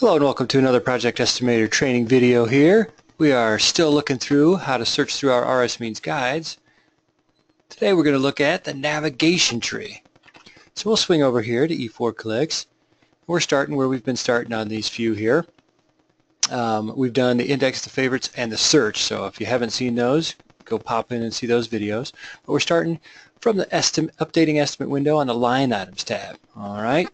Hello and welcome to another Project Estimator training video here. We are still looking through how to search through our RSMeans guides. Today we're going to look at the navigation tree. So we'll swing over here to e4Clicks. We're starting where we've been starting on these few here. Um, we've done the index, the favorites, and the search. So if you haven't seen those, go pop in and see those videos. But we're starting from the estim updating estimate window on the line items tab. All right.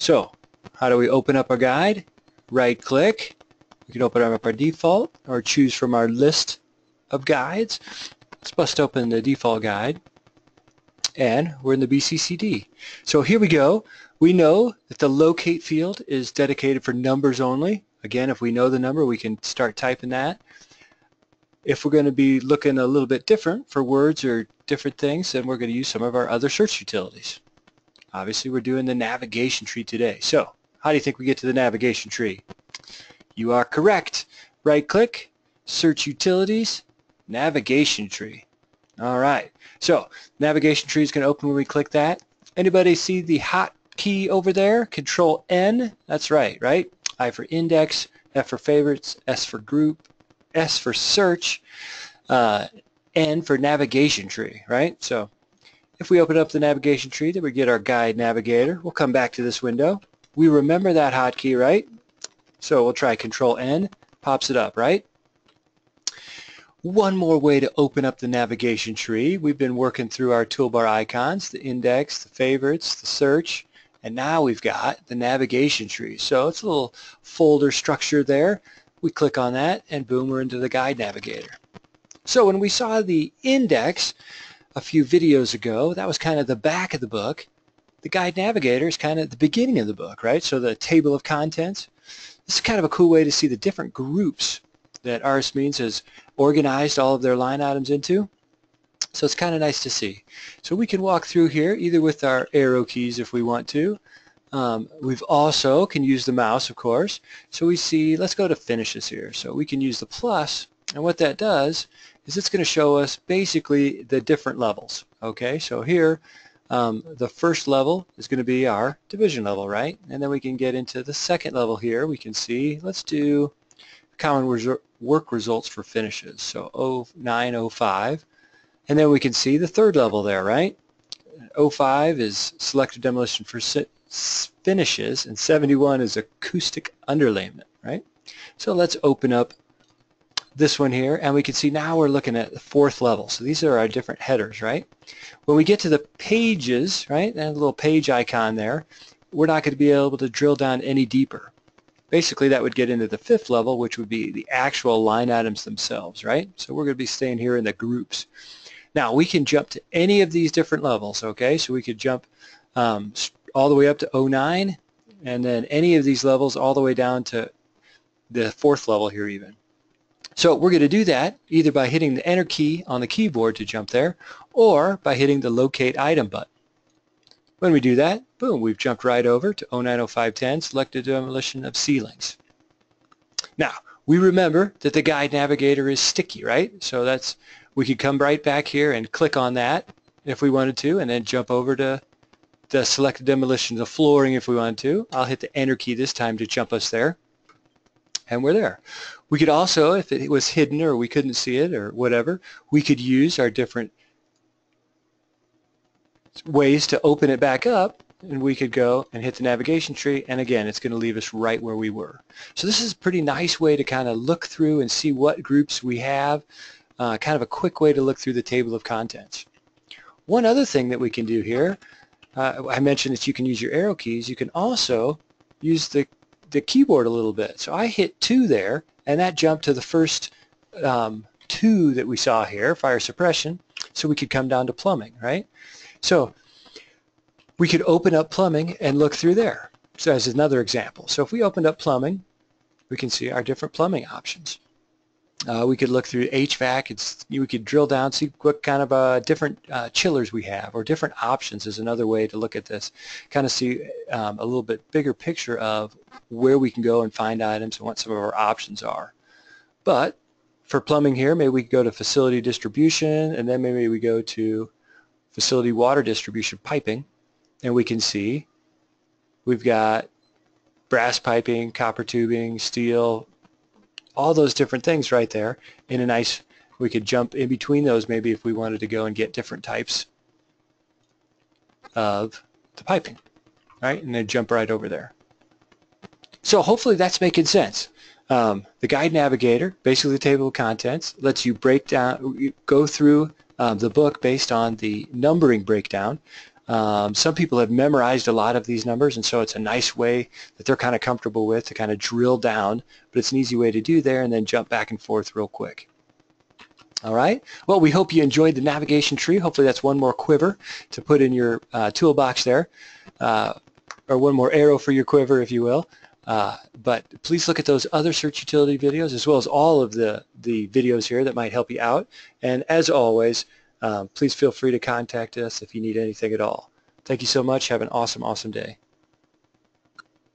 So how do we open up our guide? Right click. We can open up our default or choose from our list of guides. Let's bust open the default guide and we're in the BCCD. So here we go. We know that the locate field is dedicated for numbers only. Again, if we know the number, we can start typing that. If we're going to be looking a little bit different for words or different things, then we're going to use some of our other search utilities. Obviously, we're doing the navigation tree today. So how do you think we get to the navigation tree? You are correct. Right click, search utilities, navigation tree. All right. So navigation tree is going to open when we click that. Anybody see the hot key over there? Control N. That's right, right? I for index, F for favorites, S for group, S for search, uh, N for navigation tree, right? So if we open up the navigation tree, then we get our guide navigator. We'll come back to this window. We remember that hotkey, right? So we'll try Control N, pops it up, right? One more way to open up the navigation tree. We've been working through our toolbar icons, the index, the favorites, the search, and now we've got the navigation tree. So it's a little folder structure there. We click on that and boom, we're into the guide navigator. So when we saw the index a few videos ago, that was kind of the back of the book the guide navigator is kind of at the beginning of the book, right? So the table of contents. This is kind of a cool way to see the different groups that RSMeans has organized all of their line items into. So it's kind of nice to see. So we can walk through here either with our arrow keys if we want to. Um, we've also can use the mouse, of course. So we see, let's go to finishes here. So we can use the plus, and what that does is it's going to show us basically the different levels. Okay, so here um, the first level is going to be our division level, right? And then we can get into the second level here. We can see, let's do common work results for finishes. So 0905. And then we can see the third level there, right? 05 is selective demolition for finishes, and 71 is acoustic underlayment, right? So let's open up this one here, and we can see now we're looking at the fourth level. So these are our different headers, right? When we get to the pages, right, and a little page icon there, we're not going to be able to drill down any deeper. Basically, that would get into the fifth level, which would be the actual line items themselves, right? So we're going to be staying here in the groups. Now, we can jump to any of these different levels, okay? So we could jump um, all the way up to 09, and then any of these levels all the way down to the fourth level here even. So we're going to do that either by hitting the enter key on the keyboard to jump there or by hitting the locate item button. When we do that, boom, we've jumped right over to 090510, selected demolition of ceilings. Now, we remember that the guide navigator is sticky, right? So that's, we could come right back here and click on that if we wanted to and then jump over to the selected demolition of flooring if we wanted to. I'll hit the enter key this time to jump us there and we're there. We could also, if it was hidden or we couldn't see it or whatever, we could use our different ways to open it back up and we could go and hit the navigation tree and again it's going to leave us right where we were. So this is a pretty nice way to kind of look through and see what groups we have, uh, kind of a quick way to look through the table of contents. One other thing that we can do here, uh, I mentioned that you can use your arrow keys, you can also use the the keyboard a little bit. So I hit 2 there, and that jumped to the first um, 2 that we saw here, fire suppression, so we could come down to plumbing, right? So we could open up plumbing and look through there. So as another example. So if we opened up plumbing, we can see our different plumbing options. Uh, we could look through HVAC. It's, we could drill down, see what kind of uh, different uh, chillers we have, or different options is another way to look at this. Kind of see um, a little bit bigger picture of where we can go and find items and what some of our options are. But for plumbing here, maybe we go to facility distribution, and then maybe we go to facility water distribution piping, and we can see we've got brass piping, copper tubing, steel, all those different things right there in a nice, we could jump in between those maybe if we wanted to go and get different types of the piping, right? And then jump right over there. So hopefully that's making sense. Um, the guide navigator, basically the table of contents, lets you break down, go through um, the book based on the numbering breakdown. Um, some people have memorized a lot of these numbers and so it's a nice way that they're kind of comfortable with to kind of drill down, but it's an easy way to do there and then jump back and forth real quick. All right. Well, we hope you enjoyed the navigation tree. Hopefully that's one more quiver to put in your uh, toolbox there, uh, or one more arrow for your quiver, if you will. Uh, but please look at those other search utility videos as well as all of the, the videos here that might help you out. And as always, um, please feel free to contact us if you need anything at all. Thank you so much. Have an awesome, awesome day.